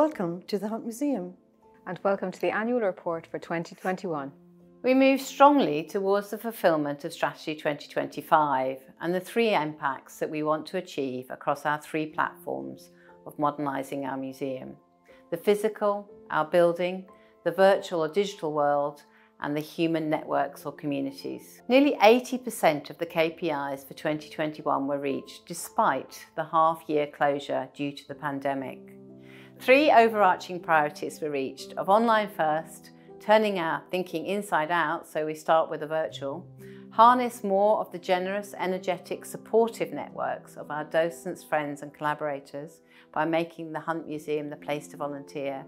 Welcome to the Hunt Museum. And welcome to the annual report for 2021. We move strongly towards the fulfilment of Strategy 2025 and the three impacts that we want to achieve across our three platforms of modernising our museum. The physical, our building, the virtual or digital world, and the human networks or communities. Nearly 80% of the KPIs for 2021 were reached despite the half-year closure due to the pandemic. Three overarching priorities were reached of online first, turning our thinking inside out, so we start with the virtual, harness more of the generous, energetic, supportive networks of our docents, friends and collaborators by making the Hunt Museum the place to volunteer,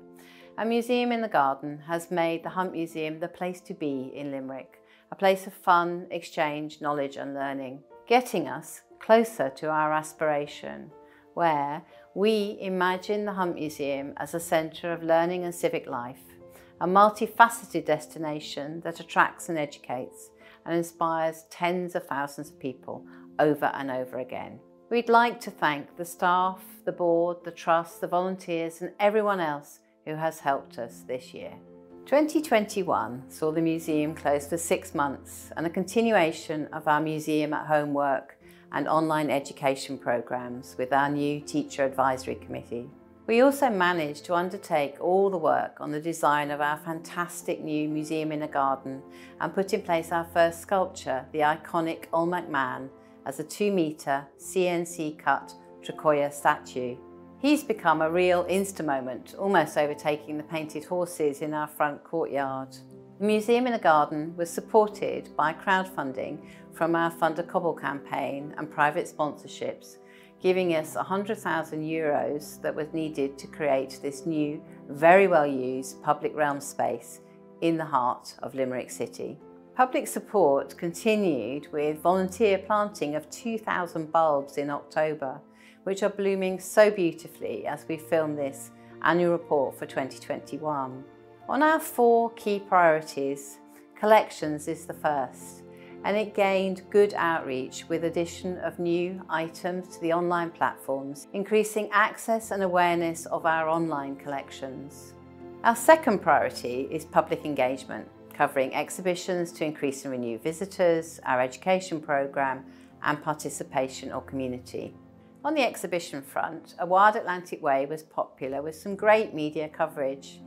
a museum in the garden has made the Hunt Museum the place to be in Limerick, a place of fun, exchange, knowledge and learning, getting us closer to our aspiration, where we imagine the Hunt Museum as a centre of learning and civic life, a multifaceted destination that attracts and educates and inspires tens of thousands of people over and over again. We'd like to thank the staff, the board, the trust, the volunteers and everyone else who has helped us this year. 2021 saw the museum close for six months and a continuation of our museum at home work and online education programs with our new teacher advisory committee. We also managed to undertake all the work on the design of our fantastic new museum in a garden and put in place our first sculpture, the iconic Olmec Man, as a two metre CNC cut Tricoya statue. He's become a real Insta moment, almost overtaking the painted horses in our front courtyard. The Museum in a Garden was supported by crowdfunding from our Fund a Cobble campaign and private sponsorships, giving us 100,000 euros that was needed to create this new, very well used public realm space in the heart of Limerick City. Public support continued with volunteer planting of 2,000 bulbs in October which are blooming so beautifully as we film this annual report for 2021. On our four key priorities, collections is the first, and it gained good outreach with addition of new items to the online platforms, increasing access and awareness of our online collections. Our second priority is public engagement, covering exhibitions to increase and renew visitors, our education programme and participation or community. On the exhibition front, A Wild Atlantic Way was popular with some great media coverage.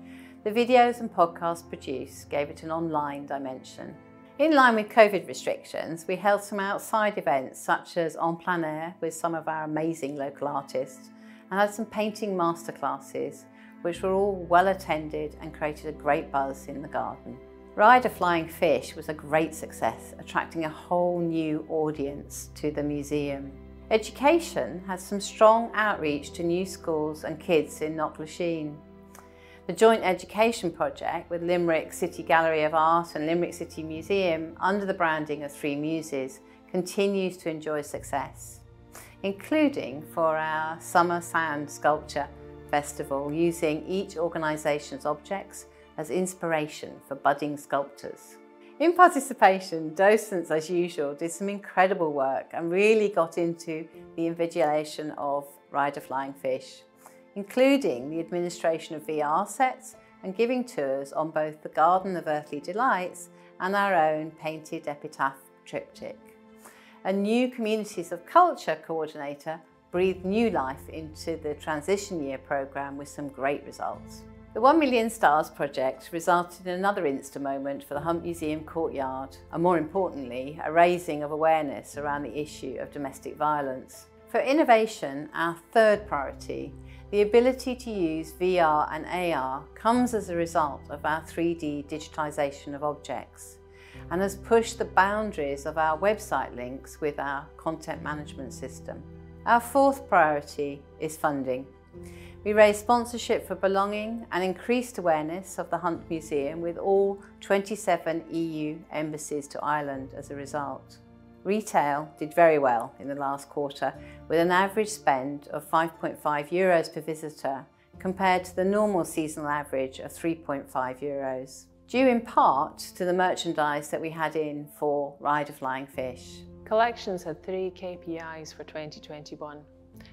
The videos and podcasts produced gave it an online dimension. In line with COVID restrictions, we held some outside events such as En Plein Air with some of our amazing local artists and had some painting masterclasses which were all well attended and created a great buzz in the garden. Ride a Flying Fish was a great success, attracting a whole new audience to the museum. Education has some strong outreach to new schools and kids in Knocklashin. The joint education project with Limerick City Gallery of Art and Limerick City Museum under the branding of Three Muses continues to enjoy success, including for our Summer Sound Sculpture Festival using each organisation's objects as inspiration for budding sculptors. In participation, docents, as usual, did some incredible work and really got into the invigilation of Ride a Flying Fish, including the administration of VR sets and giving tours on both the Garden of Earthly Delights and our own painted epitaph triptych. A new Communities of Culture coordinator breathed new life into the transition year programme with some great results. The 1 Million Stars project resulted in another Insta moment for the Hunt Museum courtyard, and more importantly, a raising of awareness around the issue of domestic violence. For innovation, our third priority, the ability to use VR and AR comes as a result of our 3D digitisation of objects and has pushed the boundaries of our website links with our content management system. Our fourth priority is funding. We raised sponsorship for belonging and increased awareness of the Hunt Museum with all 27 EU embassies to Ireland as a result. Retail did very well in the last quarter with an average spend of 5.5 euros per visitor compared to the normal seasonal average of 3.5 euros, due in part to the merchandise that we had in for Ride a Flying Fish. Collections had three KPIs for 2021.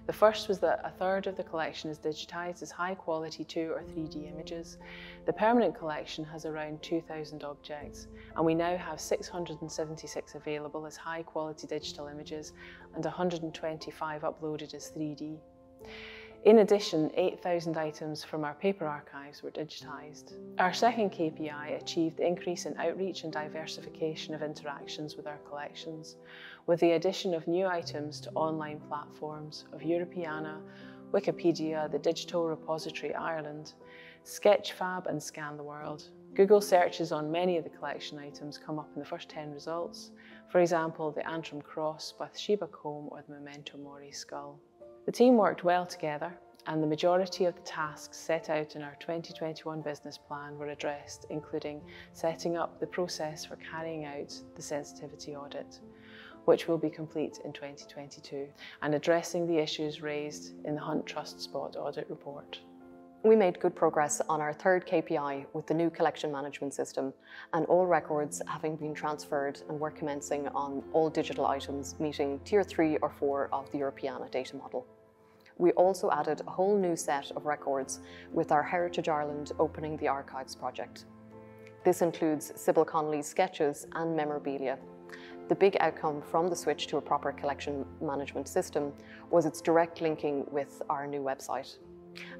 The first was that a third of the collection is digitised as high quality 2 or 3D images. The permanent collection has around 2,000 objects and we now have 676 available as high quality digital images and 125 uploaded as 3D. In addition, 8,000 items from our paper archives were digitised. Our second KPI achieved the increase in outreach and diversification of interactions with our collections, with the addition of new items to online platforms of Europeana, Wikipedia, the Digital Repository Ireland, Sketchfab and Scan the World. Google searches on many of the collection items come up in the first 10 results, for example the Antrim Cross, Bathsheba Comb or the Memento Mori skull. The team worked well together and the majority of the tasks set out in our 2021 business plan were addressed, including setting up the process for carrying out the sensitivity audit, which will be complete in 2022, and addressing the issues raised in the Hunt Trust Spot audit report. We made good progress on our third KPI with the new collection management system and all records having been transferred and we're commencing on all digital items meeting tier 3 or 4 of the Europeana data model. We also added a whole new set of records with our Heritage Ireland Opening the Archives project. This includes Sybil Connolly's sketches and memorabilia. The big outcome from the switch to a proper collection management system was its direct linking with our new website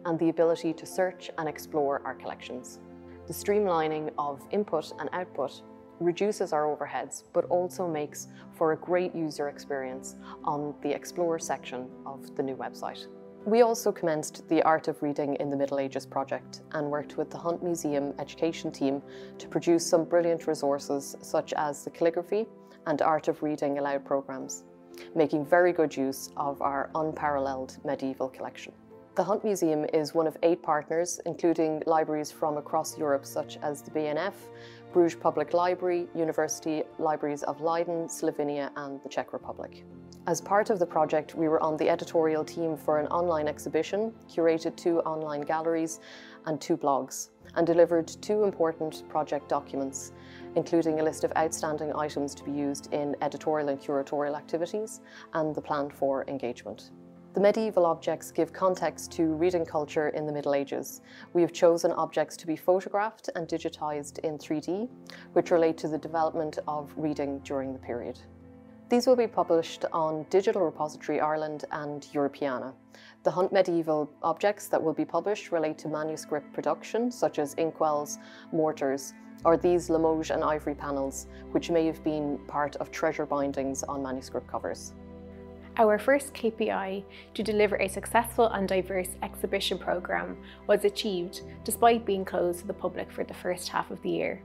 and the ability to search and explore our collections. The streamlining of input and output reduces our overheads, but also makes for a great user experience on the Explore section of the new website. We also commenced the Art of Reading in the Middle Ages project and worked with the Hunt Museum education team to produce some brilliant resources such as the calligraphy and Art of Reading Aloud programmes, making very good use of our unparalleled medieval collection. The Hunt Museum is one of eight partners, including libraries from across Europe such as the BNF, Bruges Public Library, University Libraries of Leiden, Slovenia and the Czech Republic. As part of the project, we were on the editorial team for an online exhibition, curated two online galleries and two blogs, and delivered two important project documents, including a list of outstanding items to be used in editorial and curatorial activities and the plan for engagement. The medieval objects give context to reading culture in the Middle Ages. We have chosen objects to be photographed and digitised in 3D, which relate to the development of reading during the period. These will be published on Digital Repository Ireland and Europeana. The Hunt medieval objects that will be published relate to manuscript production, such as inkwells, mortars, or these Limoges and ivory panels, which may have been part of treasure bindings on manuscript covers. Our first KPI to deliver a successful and diverse exhibition programme was achieved despite being closed to the public for the first half of the year,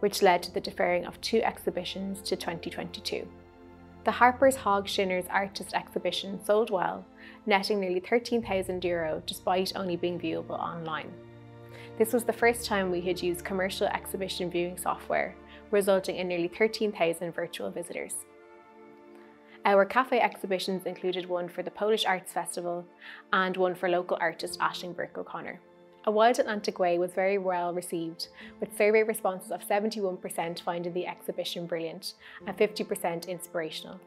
which led to the deferring of two exhibitions to 2022. The Harper's Hogg Shinners Artist Exhibition sold well, netting nearly €13,000 Euro despite only being viewable online. This was the first time we had used commercial exhibition viewing software, resulting in nearly 13,000 virtual visitors. Our cafe exhibitions included one for the Polish Arts Festival and one for local artist Aisling Burke O'Connor. A Wild Atlantic Way was very well received, with survey responses of 71% finding the exhibition brilliant and 50% inspirational.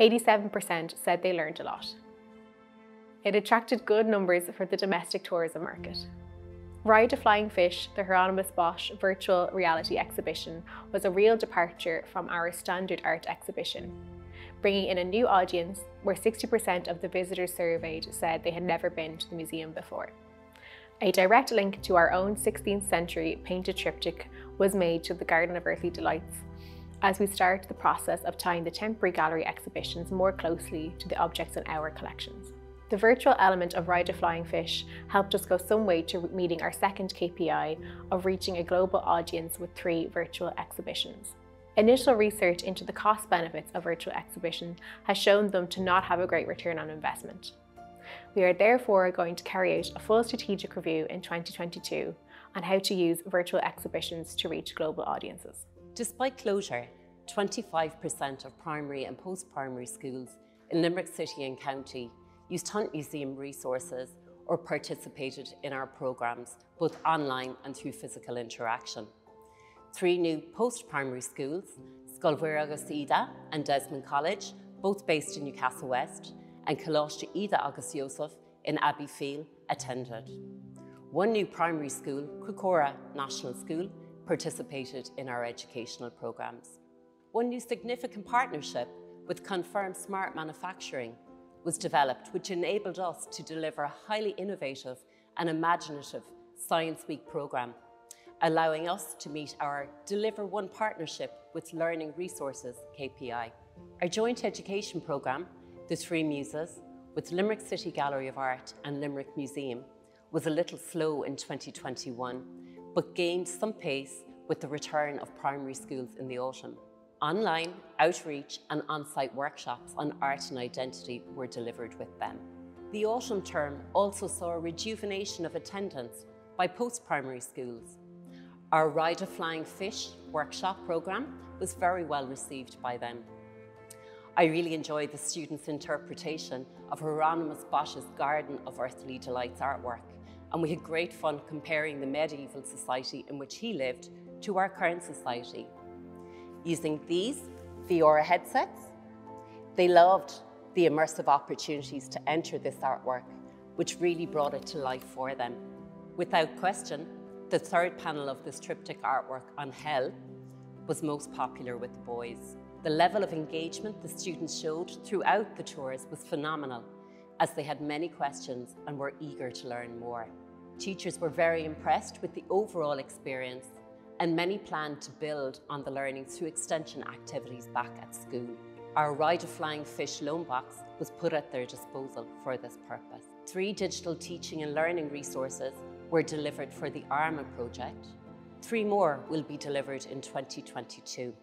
87% said they learned a lot. It attracted good numbers for the domestic tourism market. Ride a Flying Fish, the Hieronymus Bosch virtual reality exhibition, was a real departure from our standard art exhibition bringing in a new audience where 60% of the visitors surveyed said they had never been to the museum before. A direct link to our own 16th century painted triptych was made to the Garden of Earthly Delights as we start the process of tying the temporary gallery exhibitions more closely to the objects in our collections. The virtual element of Ride a Flying Fish helped us go some way to meeting our second KPI of reaching a global audience with three virtual exhibitions. Initial research into the cost benefits of virtual exhibition has shown them to not have a great return on investment. We are therefore going to carry out a full strategic review in 2022 on how to use virtual exhibitions to reach global audiences. Despite closure, 25% of primary and post-primary schools in Limerick City and County used Hunt Museum resources or participated in our programmes, both online and through physical interaction. Three new post-primary schools, Scoil Mhuire and Desmond College, both based in Newcastle West, and Coláiste Íde Agus Joseph in Abbeyfeale attended. One new primary school, Cuacora National School, participated in our educational programmes. One new significant partnership with Confirm Smart Manufacturing was developed, which enabled us to deliver a highly innovative and imaginative Science Week programme, allowing us to meet our Deliver One partnership with Learning Resources KPI. Our joint education programme, The Three Muses, with Limerick City Gallery of Art and Limerick Museum, was a little slow in 2021, but gained some pace with the return of primary schools in the autumn. Online, outreach and on-site workshops on art and identity were delivered with them. The autumn term also saw a rejuvenation of attendance by post-primary schools. Our Ride a Flying Fish workshop programme was very well received by them. I really enjoyed the students' interpretation of Hieronymus Bosch's Garden of Earthly Delights artwork, and we had great fun comparing the medieval society in which he lived to our current society using these Fiora headsets. They loved the immersive opportunities to enter this artwork, which really brought it to life for them. Without question, the third panel of this triptych artwork on hell was most popular with the boys. The level of engagement the students showed throughout the tours was phenomenal, as they had many questions and were eager to learn more. Teachers were very impressed with the overall experience and many plan to build on the learning through extension activities back at school. Our Ride a Flying Fish loan box was put at their disposal for this purpose. Three digital teaching and learning resources were delivered for the ARMA project. Three more will be delivered in 2022.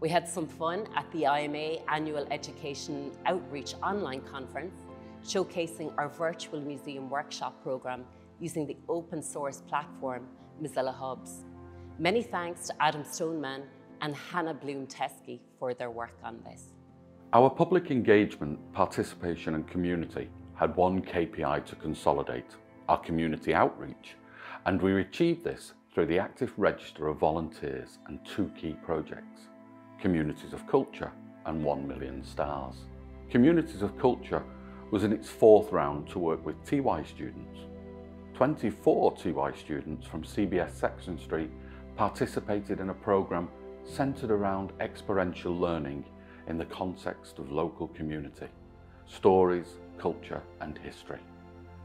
We had some fun at the IMA Annual Education Outreach Online Conference, showcasing our virtual museum workshop programme using the open source platform Mozilla Hubs. Many thanks to Adam Stoneman and Hannah Bloom Teskey for their work on this. Our public engagement, participation and community had one KPI to consolidate, our community outreach, and we achieved this through the active register of volunteers and two key projects, Communities of Culture and 1 Million Stars. Communities of Culture was in its fourth round to work with TY students. 24 TY students from CBS Sexton Street participated in a programme centred around experiential learning in the context of local community, stories, culture and history.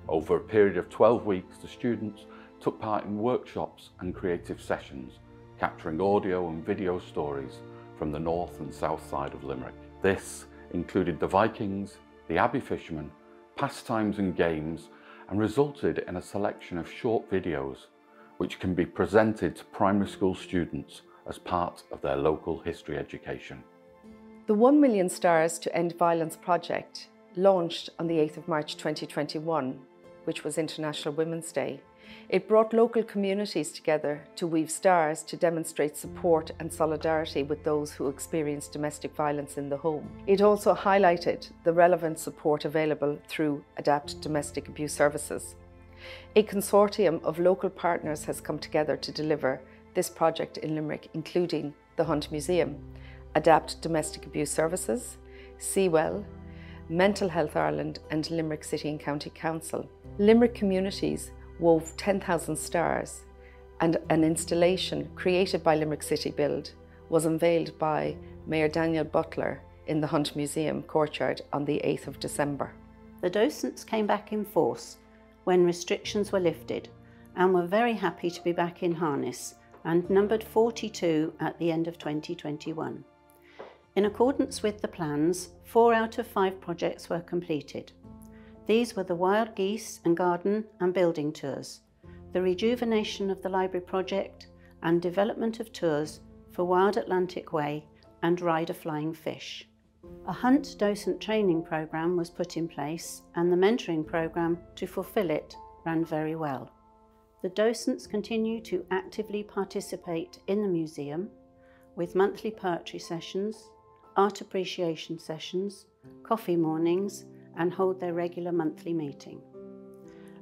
Over a period of 12 weeks, the students took part in workshops and creative sessions, capturing audio and video stories from the north and south side of Limerick. This included the Vikings, the Abbey Fishermen, pastimes and games, and resulted in a selection of short videos which can be presented to primary school students as part of their local history education. The 1 Million Stars to End Violence project launched on the 8th of March 2021, which was International Women's Day. It brought local communities together to weave stars to demonstrate support and solidarity with those who experience domestic violence in the home. It also highlighted the relevant support available through ADAPT Domestic Abuse Services. A consortium of local partners has come together to deliver this project in Limerick, including the Hunt Museum, Adapt Domestic Abuse Services, Seawell, Mental Health Ireland and Limerick City and County Council. Limerick Communities wove 10,000 stars and an installation created by Limerick City Build was unveiled by Mayor Daniel Butler in the Hunt Museum courtyard on the 8th of December. The docents came back in force when restrictions were lifted and were very happy to be back in harness and numbered 42 at the end of 2021. In accordance with the plans, four out of five projects were completed. These were the Wild Geese and Garden and Building Tours, the rejuvenation of the library project and development of tours for Wild Atlantic Way and Ride a Flying Fish. A Hunt docent training programme was put in place and the mentoring programme to fulfil it ran very well. The docents continue to actively participate in the museum with monthly poetry sessions, art appreciation sessions, coffee mornings and hold their regular monthly meeting.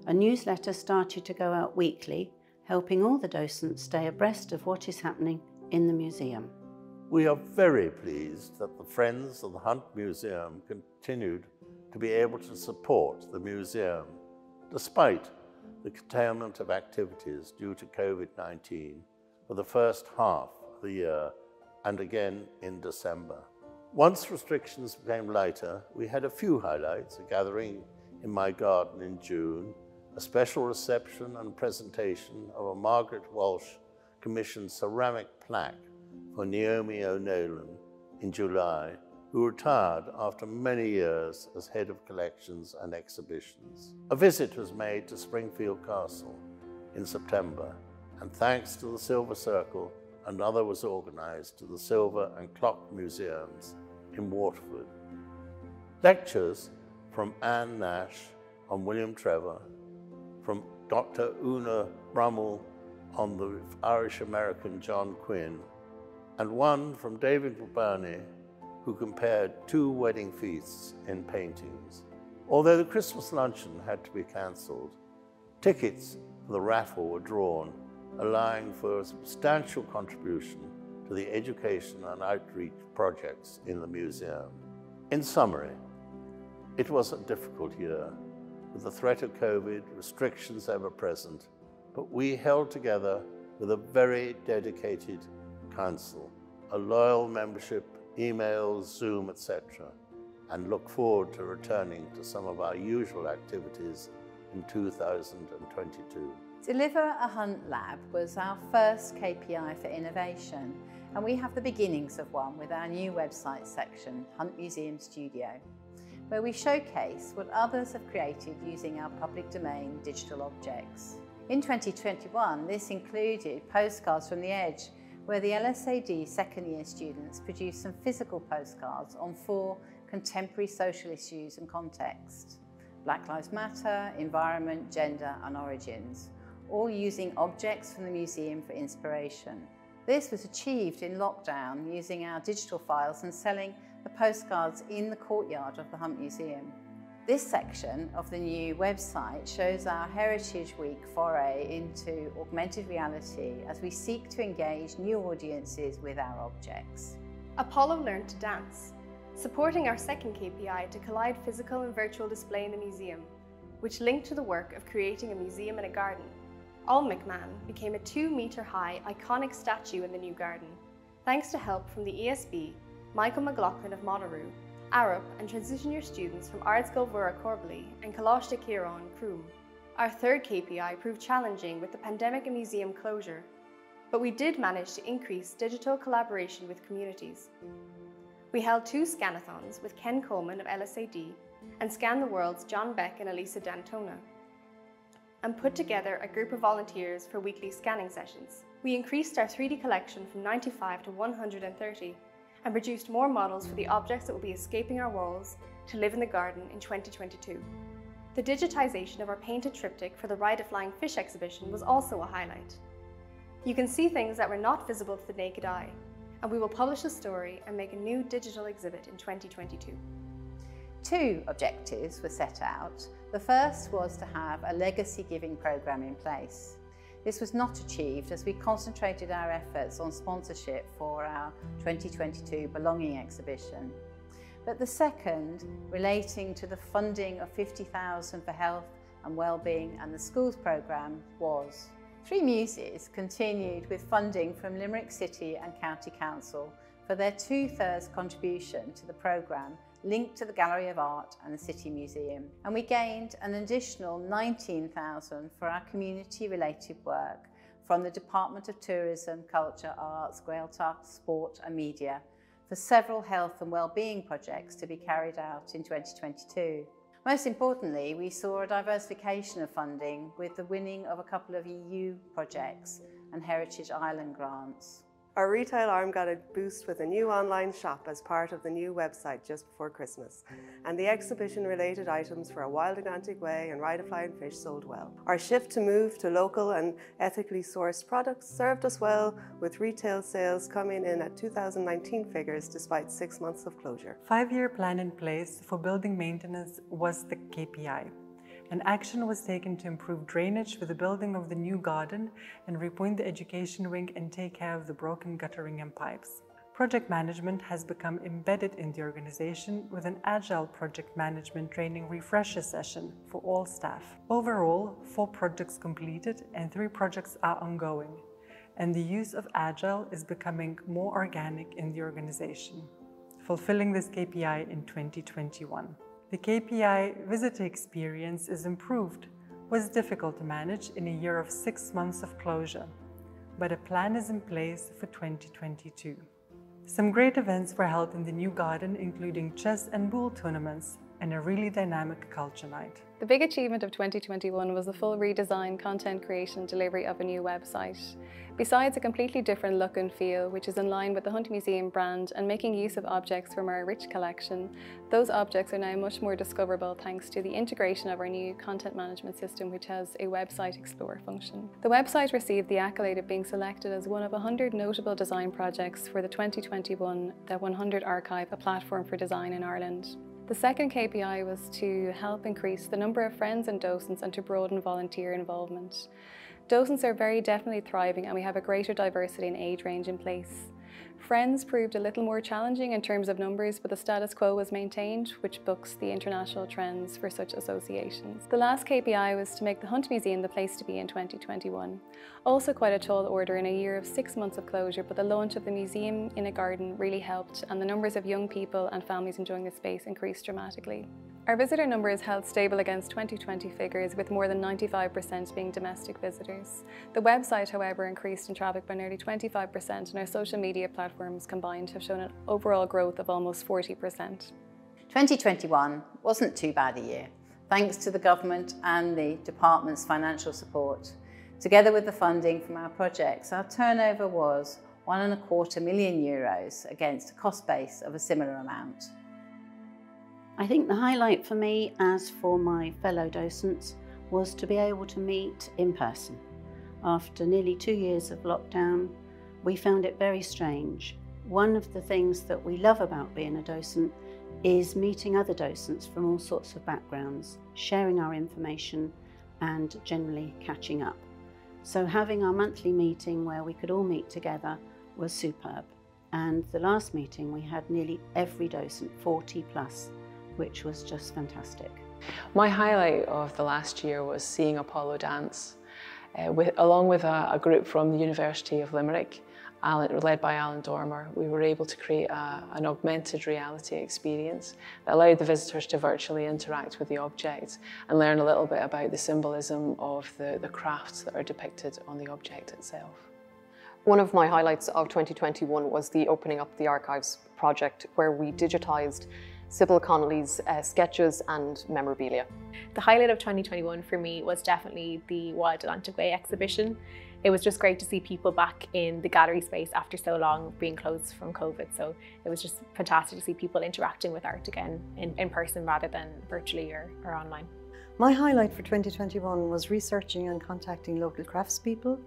A newsletter started to go out weekly, helping all the docents stay abreast of what is happening in the museum. We are very pleased that the Friends of the Hunt Museum continued to be able to support the museum, despite the curtailment of activities due to COVID-19 for the first half of the year and again in December. Once restrictions became lighter, we had a few highlights, a gathering in my garden in June, a special reception and presentation of a Margaret Walsh commissioned ceramic plaque for Naomi O'Nolan in July, who retired after many years as head of collections and exhibitions. A visit was made to Springfield Castle in September, and thanks to the Silver Circle, another was organised to the Silver and Clock Museums in Waterford. Lectures from Anne Nash on William Trevor, from Dr. Una Brummel on the Irish American John Quinn, and one from David Burney, who compared two wedding feasts in paintings. Although the Christmas luncheon had to be cancelled, tickets for the raffle were drawn, allowing for a substantial contribution to the education and outreach projects in the museum. In summary, it was a difficult year, with the threat of COVID, restrictions ever present, but we held together with a very dedicated council, a loyal membership, emails, Zoom, etc., and look forward to returning to some of our usual activities in 2022. Deliver a Hunt Lab was our first KPI for innovation, and we have the beginnings of one with our new website section, Hunt Museum Studio, where we showcase what others have created using our public domain digital objects. In 2021, this included postcards from the Edge, where the LSAD second year students produced some physical postcards on four contemporary social issues and contexts. Black Lives Matter, environment, gender and origins, all using objects from the museum for inspiration. This was achieved in lockdown using our digital files and selling the postcards in the courtyard of the Hunt Museum. This section of the new website shows our Heritage Week foray into augmented reality as we seek to engage new audiences with our objects. Apollo learned to dance, supporting our second KPI to collide physical and virtual display in the museum, which linked to the work of creating a museum in a garden. Olmec Man became a two metre high iconic statue in the new garden, thanks to help from the ESB, Michael McLaughlin of Monaroo, Arup and transition year students from Ardscoil Mhuire Corbally and Coláiste Chiaráin Croom. Our third KPI proved challenging with the pandemic and museum closure, but we did manage to increase digital collaboration with communities. We held two scanathons with Ken Coleman of LSAD and Scan the World's John Beck and Elisa D'Antona, and put together a group of volunteers for weekly scanning sessions. We increased our 3D collection from 95 to 130 and produced more models for the objects that will be escaping our walls to live in the garden in 2022. The digitisation of our painted triptych for the Ride a Flying Fish exhibition was also a highlight. You can see things that were not visible to the naked eye, and we will publish a story and make a new digital exhibit in 2022. Two objectives were set out. The first was to have a legacy giving programme in place. This was not achieved as we concentrated our efforts on sponsorship for our 2022 Belonging exhibition. But the second, relating to the funding of 50,000 for health and wellbeing and the schools programme was. Three Muses continued with funding from Limerick City and County Council for their two-thirds contribution to the programme linked to the Gallery of Art and the City Museum. And we gained an additional 19,000 for our community-related work from the Department of Tourism, Culture, Arts, Gaeltacht, Sport and Media for several health and well-being projects to be carried out in 2022. Most importantly, we saw a diversification of funding with the winning of a couple of EU projects and Heritage Island grants. Our retail arm got a boost with a new online shop as part of the new website just before Christmas, and the exhibition related items for a Wild Atlantic Way and Ride a Flying Fish sold well. Our shift to move to local and ethically sourced products served us well, with retail sales coming in at 2019 figures despite six months of closure. Five-year plan in place for building maintenance was the KPI and action was taken to improve drainage with the building of the new garden and repoint the education wing and take care of the broken guttering and pipes. Project management has become embedded in the organization with an agile project management training refresher session for all staff. Overall, four projects completed and three projects are ongoing, and the use of agile is becoming more organic in the organization, fulfilling this KPI in 2021. The KPI visitor experience is improved, was difficult to manage in a year of six months of closure, but a plan is in place for 2022. Some great events were held in the new garden, including chess and boule tournaments and a really dynamic culture night. The big achievement of 2021 was the full redesign, content creation, delivery of a new website. Besides a completely different look and feel, which is in line with the Hunt Museum brand and making use of objects from our rich collection, those objects are now much more discoverable thanks to the integration of our new content management system, which has a website explorer function. The website received the accolade of being selected as one of 100 notable design projects for the 2021 The 100 Archive, a platform for design in Ireland. The second KPI was to help increase the number of friends and docents and to broaden volunteer involvement. Docents are very definitely thriving and we have a greater diversity in age range in place. Friends proved a little more challenging in terms of numbers, but the status quo was maintained, which books the international trends for such associations. The last KPI was to make the Hunt Museum the place to be in 2021. Also quite a tall order in a year of six months of closure, but the launch of the museum in a garden really helped and the numbers of young people and families enjoying the space increased dramatically. Our visitor numbers held stable against 2020 figures, with more than 95% being domestic visitors. The website, however, increased in traffic by nearly 25%, and our social media platforms combined have shown an overall growth of almost 40%. 2021 wasn't too bad a year, thanks to the government and the department's financial support. Together with the funding from our projects, our turnover was one and a quarter million euros against a cost base of a similar amount. I think the highlight for me, as for my fellow docents, was to be able to meet in person. After nearly two years of lockdown, we found it very strange. One of the things that we love about being a docent is meeting other docents from all sorts of backgrounds, sharing our information and generally catching up. So having our monthly meeting where we could all meet together was superb. And the last meeting we had nearly every docent, 40 plus, which was just fantastic. My highlight of the last year was seeing Apollo dance, uh, with, along with a, a, group from the University of Limerick, Alan, led by Alan Dormer. We were able to create a, an augmented reality experience that allowed the visitors to virtually interact with the object and learn a little bit about the symbolism of the, the crafts that are depicted on the object itself. One of my highlights of 2021 was the opening up the archives project where we digitised Sybil Connolly's uh, sketches and memorabilia. The highlight of 2021 for me was definitely the Wild Atlantic Way exhibition. It was just great to see people back in the gallery space after so long being closed from COVID. So it was just fantastic to see people interacting with art again in, in person rather than virtually or, or online. My highlight for 2021 was researching and contacting local craftspeople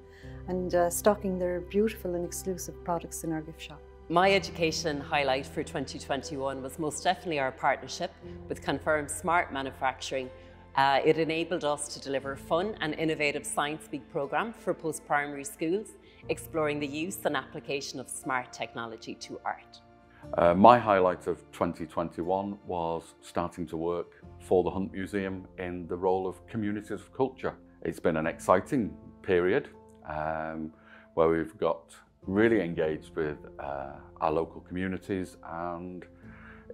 and uh, stocking their beautiful and exclusive products in our gift shop. My education highlight for 2021 was most definitely our partnership with Confirm Smart Manufacturing. Uh, it enabled us to deliver a fun and innovative Science Week programme for post-primary schools, exploring the use and application of smart technology to art. Uh, my highlight of 2021 was starting to work for the Hunt Museum in the role of Communities of Culture. It's been an exciting period um, where we've got really engaged with uh, our local communities and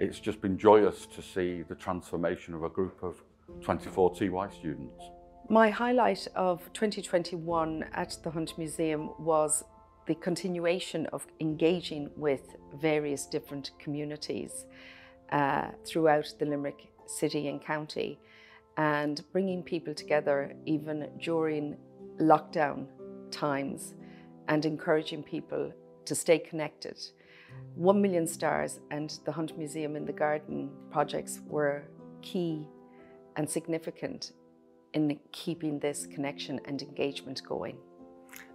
it's just been joyous to see the transformation of a group of 24 TY students. My highlight of 2021 at the Hunt Museum was the continuation of engaging with various different communities uh, throughout the Limerick city and county and bringing people together even during lockdown times and encouraging people to stay connected. One Million Stars and the Hunt Museum in the Garden projects were key and significant in keeping this connection and engagement going.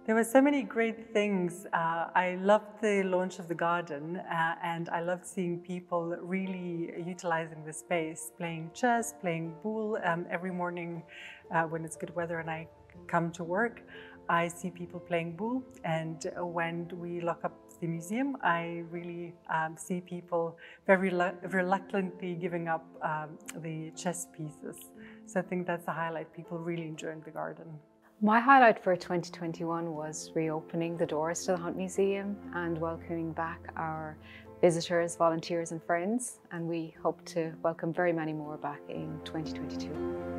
There were so many great things. Uh, I loved the launch of the garden uh, and I loved seeing people really utilizing the space, playing chess, playing pool um, every morning uh, when it's good weather and I come to work. I see people playing pool, and when we lock up the museum, I really um, see people very reluctantly giving up um, the chess pieces. So I think that's a highlight. People really enjoying the garden. My highlight for 2021 was reopening the doors to the Hunt Museum and welcoming back our visitors, volunteers and friends and we hope to welcome very many more back in 2022.